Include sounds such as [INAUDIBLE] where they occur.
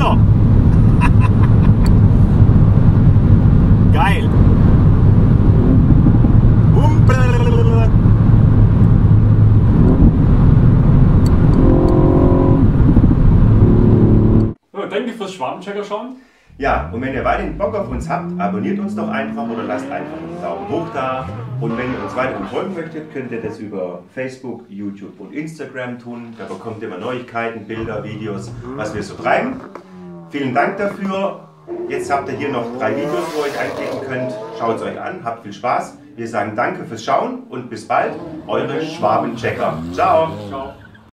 Wunder. [LAUGHS] Geil. Danke fürs Schwabenchecker schauen. Ja, und wenn ihr weiterhin Bock auf uns habt, abonniert uns doch einfach oder lasst einfach einen Daumen hoch da. Und wenn ihr uns weiterhin folgen möchtet, könnt ihr das über Facebook, YouTube und Instagram tun. Da bekommt ihr immer Neuigkeiten, Bilder, Videos, was wir so treiben. Vielen Dank dafür. Jetzt habt ihr hier noch drei Videos, wo ihr euch einklicken könnt. Schaut es euch an, habt viel Spaß. Wir sagen danke fürs Schauen und bis bald. Eure Schwabenchecker. Ciao. Ciao.